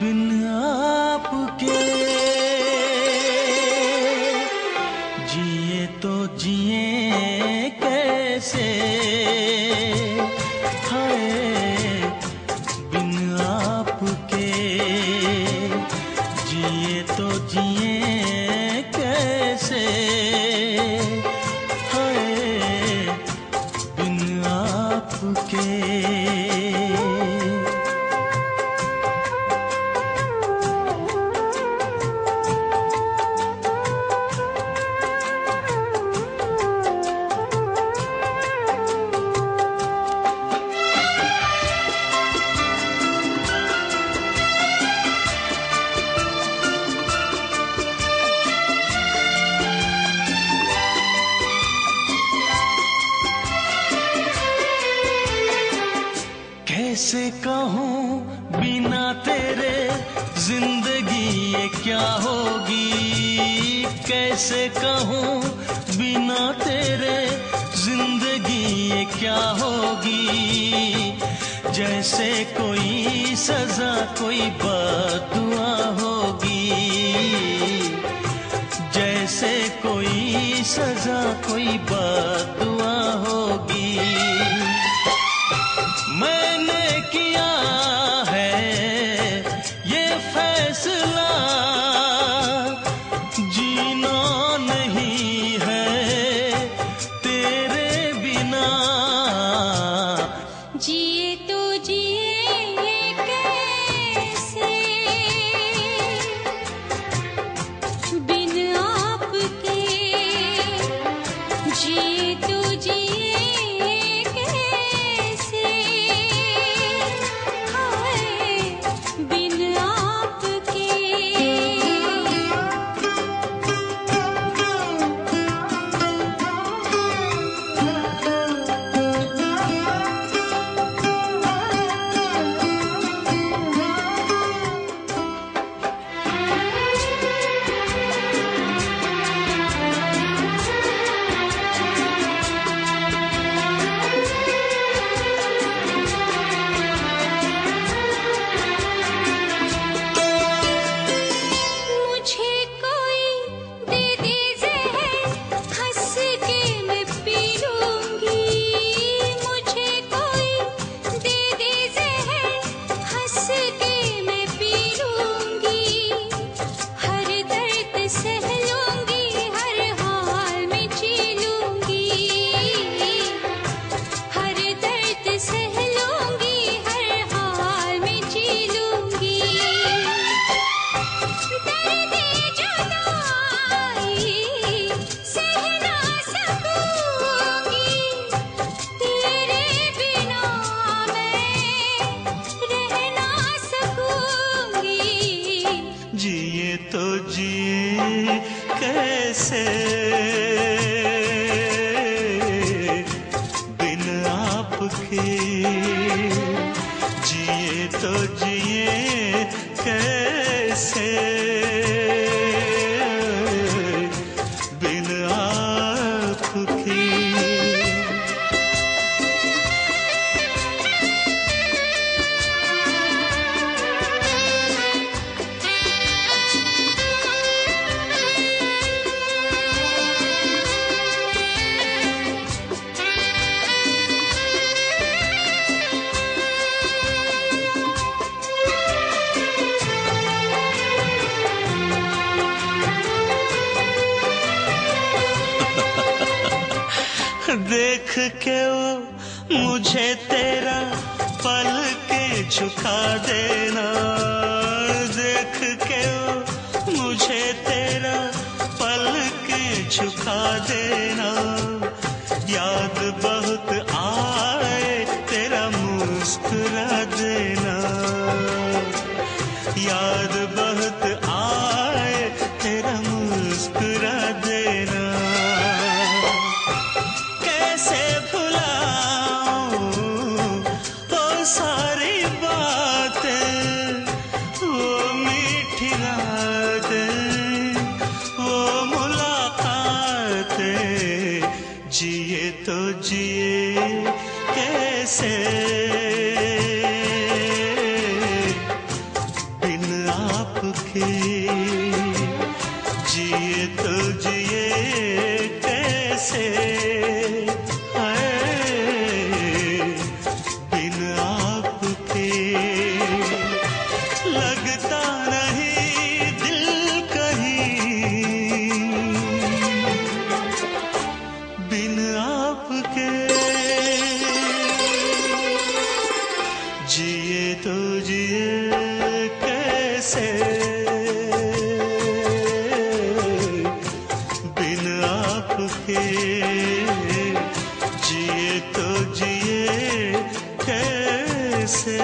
बिन आपके। जिए तो जिए कैसे? हाय, बिन आपके। जिए तो जिए कैसे? हाय, बिन आपके। कैसे कहूँ, बिना तेरे ज़िंदगी ये क्या होगी? जैसे कोई सजा, कोई बदुआ होगी। जैसे कोई सजा, कोई बदुआ जी के ओ, मुझे तेरा पल के झुका देना। देख के ओ, मुझे तेरा पल के झुका देना। याद बा जिए तो जिए कैसे? बिन आपके लगता नहीं दिल कहीं। बिन आपके जिए तो जिए कैसे? तो जिए कैसे